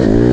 you.